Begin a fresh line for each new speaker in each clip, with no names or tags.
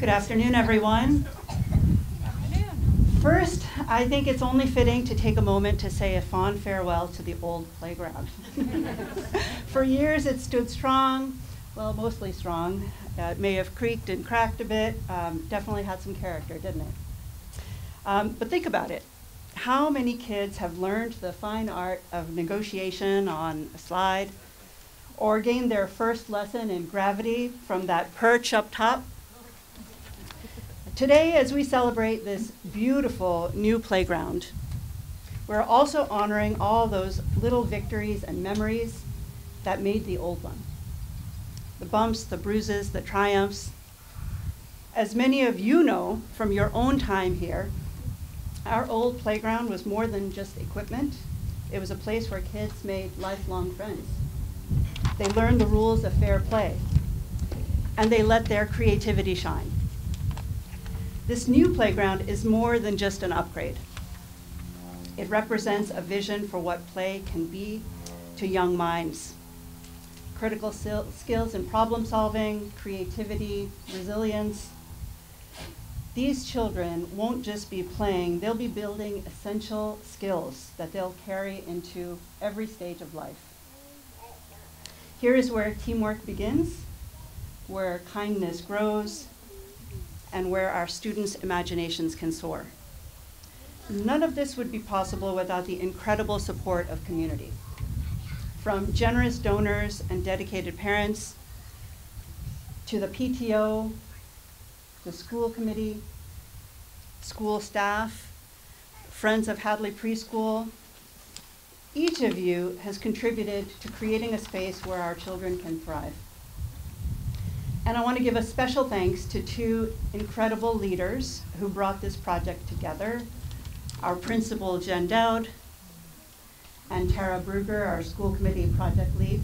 Good afternoon, everyone. First, I think it's only fitting to take a moment to say a fond farewell to the old playground. For years, it stood strong, well, mostly strong. Uh, it may have creaked and cracked a bit, um, definitely had some character, didn't it? Um, but think about it. How many kids have learned the fine art of negotiation on a slide, or gained their first lesson in gravity from that perch up top? Today, as we celebrate this beautiful new playground, we're also honoring all those little victories and memories that made the old one. The bumps, the bruises, the triumphs. As many of you know from your own time here, our old playground was more than just equipment. It was a place where kids made lifelong friends. They learned the rules of fair play, and they let their creativity shine. This new playground is more than just an upgrade. It represents a vision for what play can be to young minds. Critical skills in problem solving, creativity, resilience. These children won't just be playing, they'll be building essential skills that they'll carry into every stage of life. Here is where teamwork begins, where kindness grows, and where our students' imaginations can soar. None of this would be possible without the incredible support of community. From generous donors and dedicated parents, to the PTO, the school committee, school staff, friends of Hadley Preschool, each of you has contributed to creating a space where our children can thrive. And I want to give a special thanks to two incredible leaders who brought this project together. Our principal, Jen Dowd, and Tara Bruger, our school committee project lead.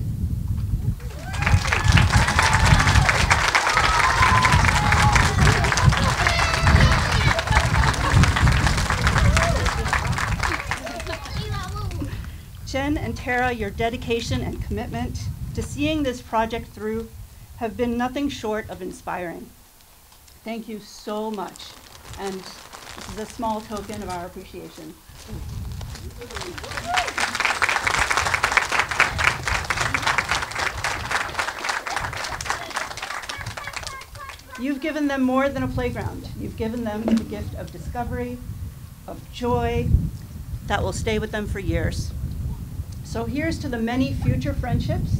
Jen and Tara, your dedication and commitment to seeing this project through have been nothing short of inspiring. Thank you so much. And this is a small token of our appreciation. You've given them more than a playground. You've given them the gift of discovery, of joy that will stay with them for years. So here's to the many future friendships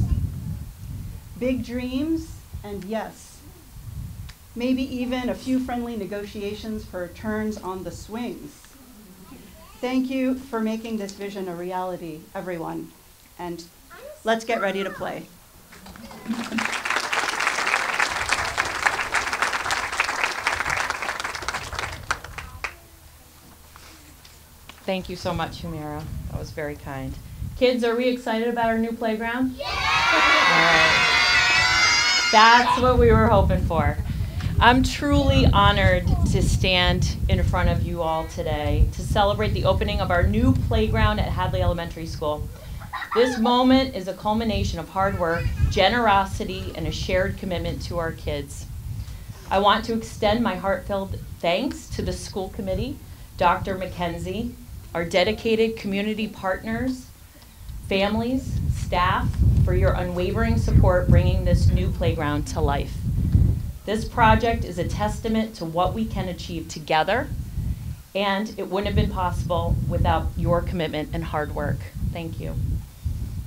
big dreams, and yes, maybe even a few friendly negotiations for turns on the swings. Thank you for making this vision a reality, everyone. And let's get ready to play.
Thank you so much, Humira. That was very kind. Kids, are we excited about our new playground? Yeah! That's what we were hoping for. I'm truly honored to stand in front of you all today to celebrate the opening of our new playground at Hadley Elementary School. This moment is a culmination of hard work, generosity, and a shared commitment to our kids. I want to extend my heartfelt thanks to the school committee, Dr. McKenzie, our dedicated community partners, families, staff, for your unwavering support bringing this new playground to life. This project is a testament to what we can achieve together, and it wouldn't have been possible without your commitment and hard work. Thank you.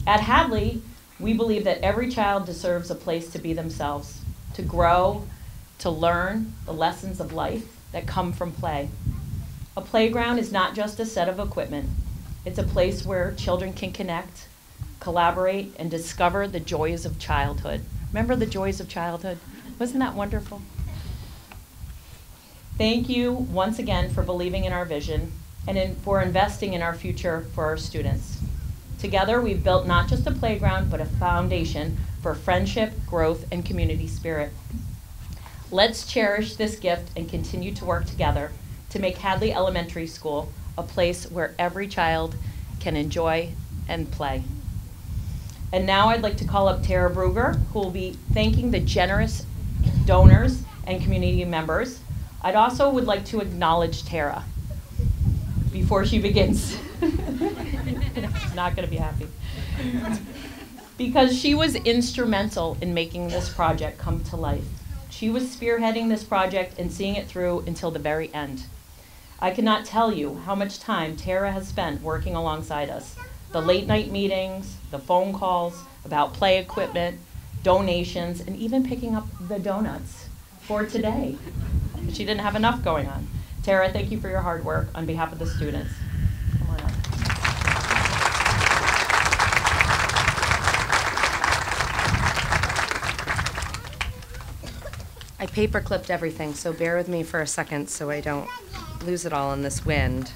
At Hadley, we believe that every child deserves a place to be themselves, to grow, to learn the lessons of life that come from play. A playground is not just a set of equipment, it's a place where children can connect, collaborate, and discover the joys of childhood. Remember the joys of childhood? Wasn't that wonderful? Thank you once again for believing in our vision and in, for investing in our future for our students. Together, we've built not just a playground, but a foundation for friendship, growth, and community spirit. Let's cherish this gift and continue to work together to make Hadley Elementary School a place where every child can enjoy and play. And now I'd like to call up Tara Bruger, who will be thanking the generous donors and community members. I'd also would like to acknowledge Tara before she begins. She's not going to be happy. Because she was instrumental in making this project come to life. She was spearheading this project and seeing it through until the very end. I cannot tell you how much time Tara has spent working alongside us. The late night meetings, the phone calls about play equipment, donations, and even picking up the donuts for today. She didn't have enough going on. Tara, thank you for your hard work on behalf of the students. Come on up.
I paper clipped everything, so bear with me for a second so I don't lose it all in this wind.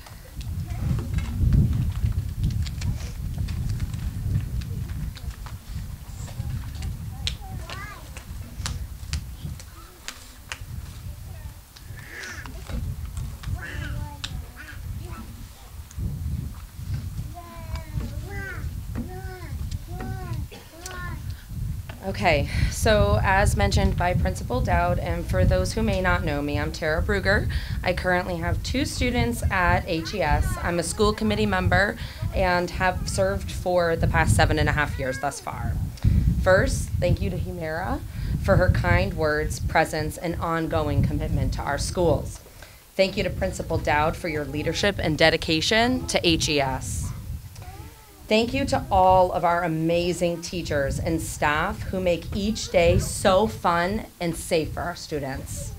Okay, so as mentioned by Principal Dowd, and for those who may not know me, I'm Tara Bruger. I currently have two students at HES. I'm a school committee member and have served for the past seven and a half years thus far. First, thank you to Humira for her kind words, presence, and ongoing commitment to our schools. Thank you to Principal Dowd for your leadership and dedication to HES. Thank you to all of our amazing teachers and staff who make each day so fun and safe for our students.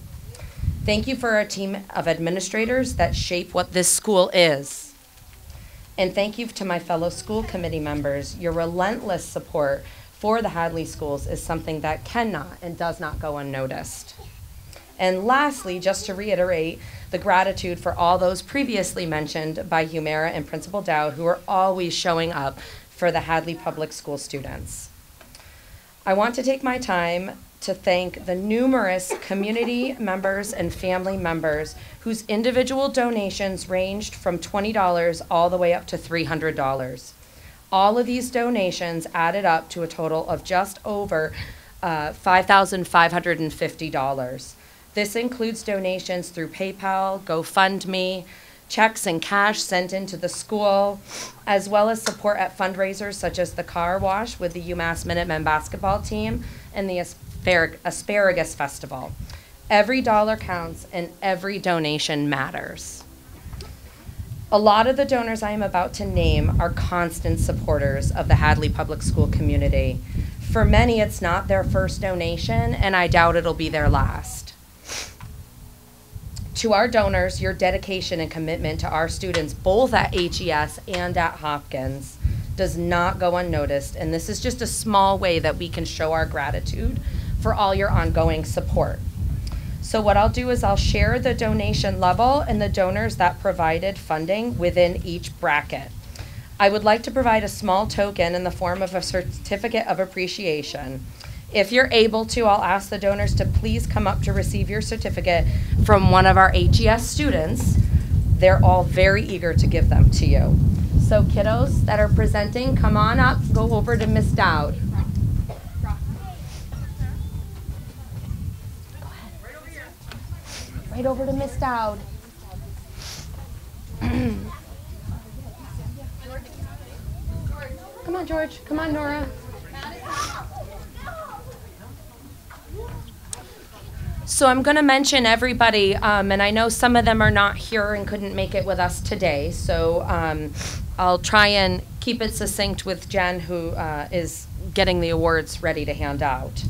Thank you for our team of administrators that shape what this school is. And thank you to my fellow school committee members. Your relentless support for the Hadley schools is something that cannot and does not go unnoticed. And lastly, just to reiterate, the gratitude for all those previously mentioned by Humera and Principal Dowd who are always showing up for the Hadley Public School students. I want to take my time to thank the numerous community members and family members whose individual donations ranged from $20 all the way up to $300. All of these donations added up to a total of just over uh, $5,550. This includes donations through PayPal, GoFundMe, checks and cash sent into the school, as well as support at fundraisers such as the car wash with the UMass Minutemen basketball team and the Asparag- Asparagus Festival. Every dollar counts and every donation matters. A lot of the donors I am about to name are constant supporters of the Hadley Public School community. For many, it's not their first donation, and I doubt it'll be their last. To our donors, your dedication and commitment to our students, both at HES and at Hopkins, does not go unnoticed, and this is just a small way that we can show our gratitude for all your ongoing support. So what I'll do is I'll share the donation level and the donors that provided funding within each bracket. I would like to provide a small token in the form of a certificate of appreciation. If you're able to, I'll ask the donors to please come up to receive your certificate from one of our HES students. They're all very eager to give them to you. So kiddos that are presenting, come on up, go over to Miss Dowd. Right over to Miss Dowd. Come on, George. Come on, Nora. So I'm going to mention everybody, um, and I know some of them are not here and couldn't make it with us today. So um, I'll try and keep it succinct with Jen, who uh, is getting the awards ready to hand out.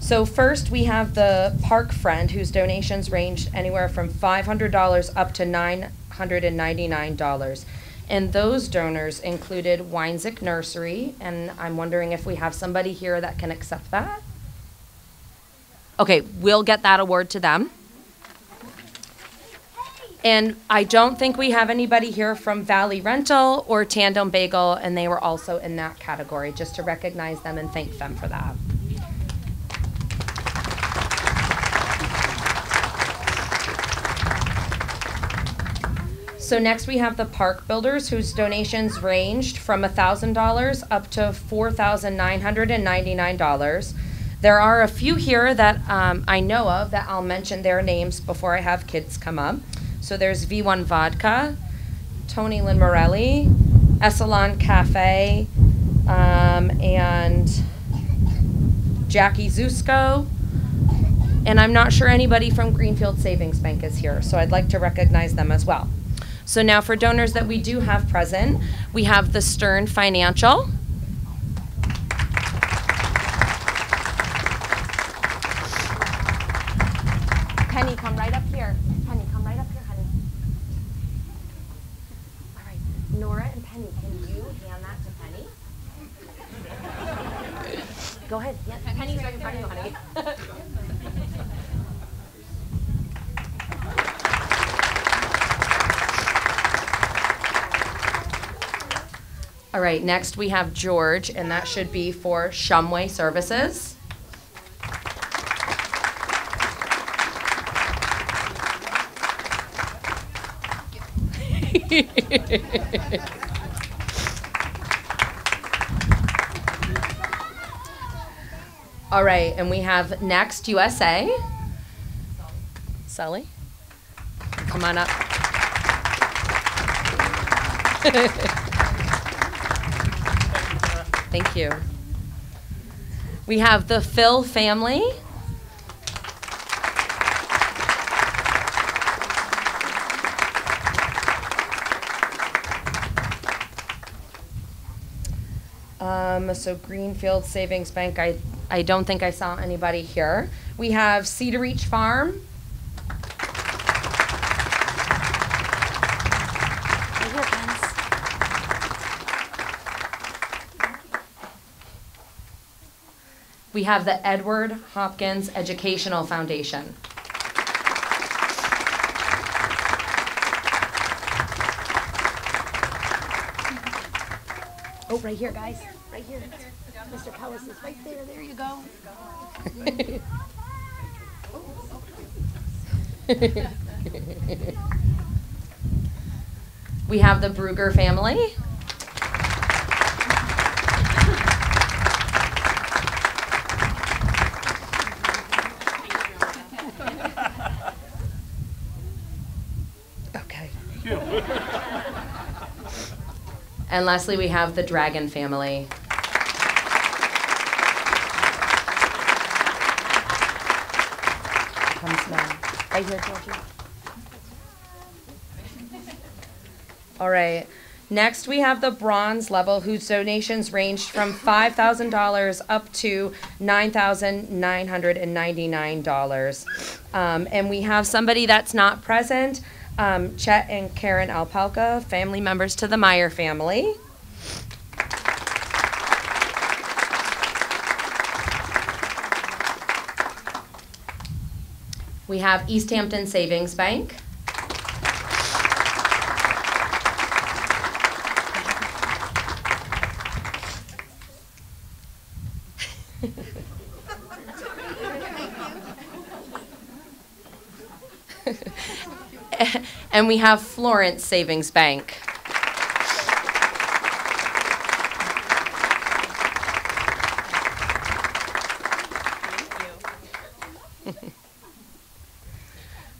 So first, we have the Park Friend, whose donations ranged anywhere from $500 up to $999. And those donors included Wanczyk Nursery, and I'm wondering if we have somebody here that can accept that. Okay, we'll get that award to them. And I don't think we have anybody here from Valley Rental or Tandem Bagel, and they were also in that category, just to recognize them and thank them for that. So next we have the Park Builders, whose donations ranged from $1,000 up to $4,999. There are a few here that um, I know of that I'll mention their names before I have kids come up. So there's V1 Vodka, Tony Lynn Morelli, Esselon Cafe, um, and Jackie Zusko. And I'm not sure anybody from Greenfield Savings Bank is here, so I'd like to recognize them as well. So now for donors that we do have present, we have the Stern Financial. Penny, come right up here. Penny, come right up here, honey. All right, Nora and Penny, can you hand that to Penny? Go ahead. Yeah, Penny's right in front of you, honey. All right, next we have George, and that should be for Shumway Services. All right, and we have Next USA. Sully, come on up. Thank you. We have the Phil family. Um, so Greenfield Savings Bank, I, I don't think I saw anybody here. We have Cedar Reach Farm. Right here, Pence. We have the Edward Hopkins Educational Foundation. Oh, right here, guys. Right here. Mr. Pellis is right there. There you go. we have the Bruger family. And lastly, we have the Dragon family. Right here, Georgie. All right. Next, we have the bronze level, whose donations ranged from $5,000 up to $9,999. Um, and we have somebody that's not present, um, Chet and Karen Alpalka, family members to the Meyer family. We have Easthampton Savings Bank. And we have Florence Savings Bank.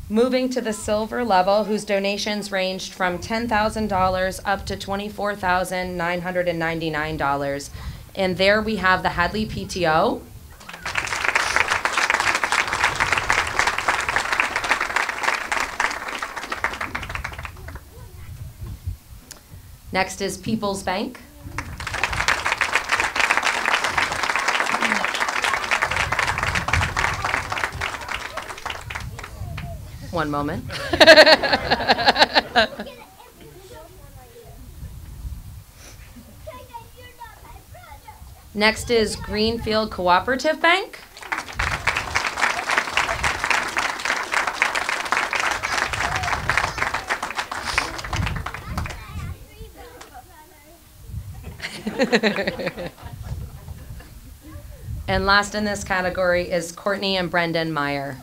Moving to the silver level, whose donations ranged from $10,000 up to $24,999. And there we have the Hadley PTO. Next is People's Bank. One moment. Next is Greenfield Cooperative Bank. And last in this category is Courtney and Brendan Meyer.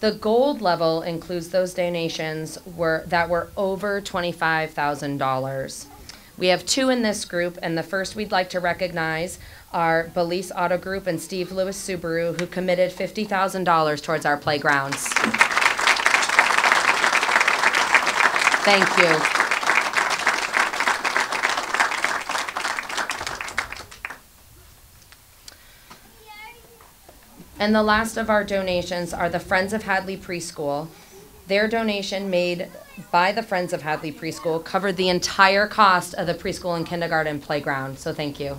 The gold level includes those donations were, that were over $25,000. We have two in this group, and the first we'd like to recognize are Balise Auto Group and Steve Lewis Subaru, who committed $50,000 towards our playgrounds. Thank you. And the last of our donations are the Friends of Hadley Preschool. Their donation made by the Friends of Hadley Preschool covered the entire cost of the preschool and kindergarten playground. So thank you.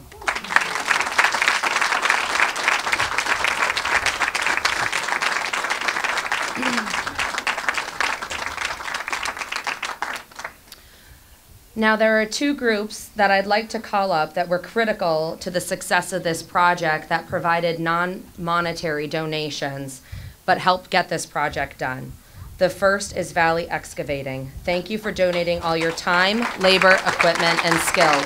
Now, there are two groups that I'd like to call up that were critical to the success of this project that provided non monetary donations but helped get this project done. The first is Valley Excavating. Thank you for donating all your time, labor, equipment, and skills.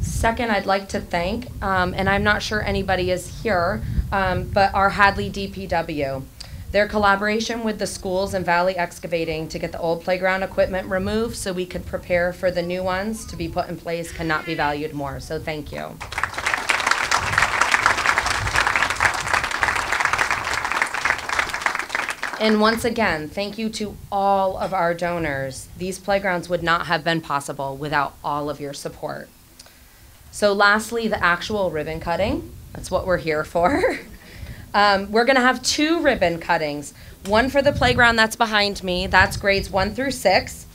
Second, I'd like to thank, um, and I'm not sure anybody is here, um, but our Hadley DPW. Their collaboration with the schools and Valley Excavating to get the old playground equipment removed so we could prepare for the new ones to be put in place cannot be valued more. So thank you. And once again, thank you to all of our donors. These playgrounds would not have been possible without all of your support. So lastly, the actual ribbon cutting. That's what we're here for. Um, we're going to have two ribbon cuttings. One for the playground that's behind me. That's grades one through six.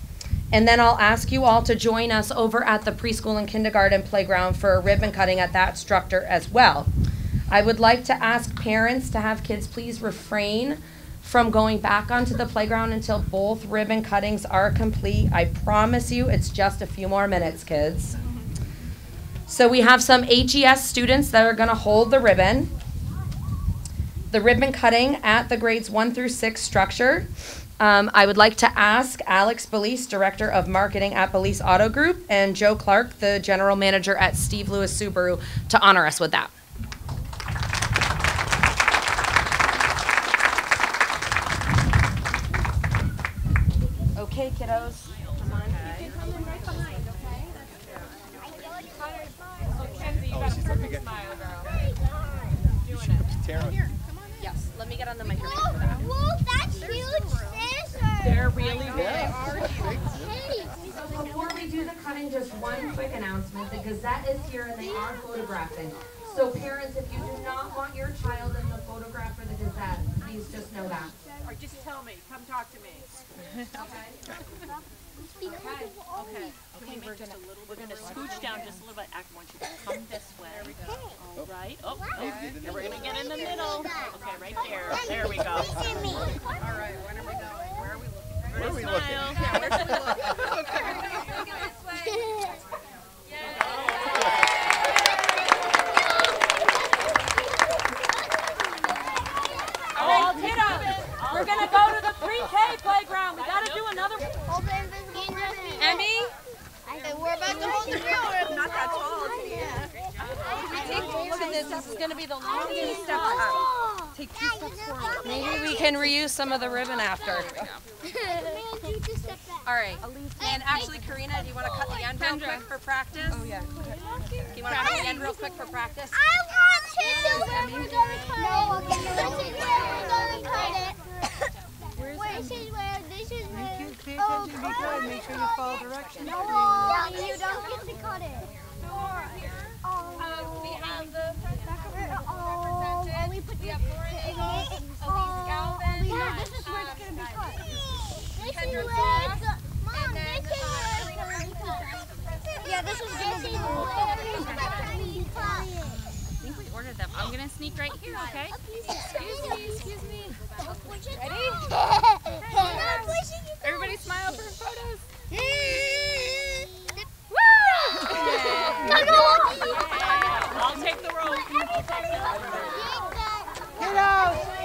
And then I'll ask you all to join us over at the preschool and kindergarten playground for a ribbon cutting at that structure as well. I would like to ask parents to have kids please refrain from going back onto the playground until both ribbon cuttings are complete. I promise you it's just a few more minutes, kids. So we have some HES students that are going to hold the ribbon. The ribbon cutting at the grades one through six structure. Um, I would like to ask Alex Balise, Director of Marketing at Balise Auto Group, and Joe Clark, the General Manager at Steve Lewis Subaru, to honor us with that. Okay, kiddos. Yes, let me get on the microphone for that.
Whoa, that's huge scissors.
They're really big.
Hey.
Before we do the cutting, just one quick announcement. The Gazette is here and they are photographing. So parents, if you do not want your child in the photograph for the Gazette, please just know that.
Or just tell me, come talk to me. Okay, okay, okay, we're gonna, we're gonna scooch down just a little bit, I want you to come this way. All right, oh, oh, and we're gonna get in the middle. Okay, right there, there we go.
Look at me.
Where are we looking?
All kiddos, we're gonna go to the pre-K playground. We gotta do another.
Emmy? We're about to hold the drill. Not that tall.
Look at this. This is gonna be the longest step up.
Take two steps forward.
Maybe we can reuse some of the ribbon after. All right.
And actually, Karina, do you want to cut the end real quick for practice? Oh, yeah. Do you want to cut the end real quick for practice?
I want to. Where we're gonna cut it. This is where we're gonna cut it. This is where, this is where.
Pay attention, be good, make sure you follow directions.
No, you don't get to cut it. Oh.
Um, we have the
We put the, oh,
Galvin,
have, this is where it's gonna be uh, cut. This is where it's, mom, this is where it's gonna be cut. Yeah, this is gonna be where it's gonna be cut.
I think we ordered them. I'm going to sneak right here, okay? Excuse me, excuse me. Ready? Everybody smile for photos.
Woo!
I'll take the rope out.